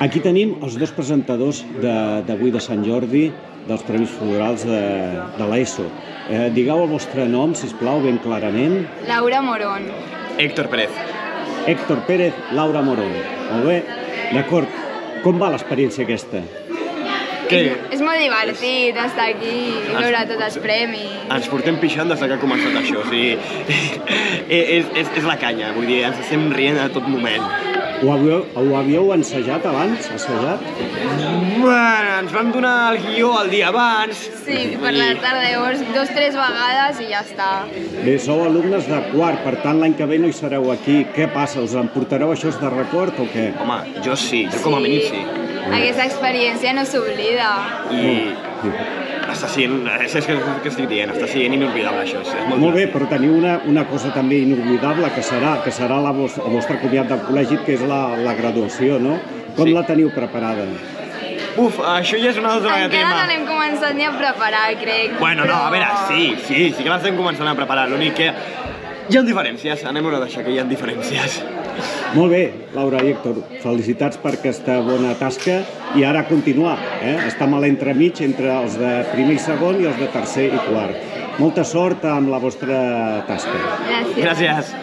Aquí tenim els dos presentadors de- d'avui de, de Sant Jordi dels Premis Florals de, de l'ESO. Eh, digueu el vostre nom, si plau, ben clarament. Laura Morón. Héctor Pérez. Héctor Pérez, Laura Morón. Molt bé. D'acord. Com va l'experiència aquesta? Què? És molt divertit estar aquí i veure tots els premis. Ens portem pixant des que ha començat això, o sigui... és, és, és la canya, vull dir, ens estem rient a tot moment. Ho havíeu, ho havíeu ensajat abans? Assajat? Bueno, ens van donar el guió el dia abans. Sí, per la tarda, llavors dos, tres vegades i ja està. Bé, sou alumnes de quart, per tant l'any que ve no hi sereu aquí. Què passa? Us emportareu això de record o què? Home, jo sí, jo com a mínim sí. Aquesta experiència no s'oblida. I està sent, és, és que, que estic dient, està sent inoblidable això, és, és molt, Molt bé, però teniu una, una cosa també inoblidable que serà que serà la vos, el vostre comiat del col·legi, que és la, la graduació, no? Com Sí. la teniu preparada? Uf, això ja és un altre Encara tema. no l'hem començat ni a preparar, crec. Bueno, no, a però- veure, sí, sí, sí que l'estem començant a preparar, l'únic que hi ha diferències, anem a deixar que hi ha diferències. Molt bé, Laura i Héctor, felicitats per aquesta bona tasca i ara continuar, eh? Estem a l'entremig entre els de primer i segon i els de tercer i quart. Molta sort amb la vostra tasca. Gràcies. Gràcies.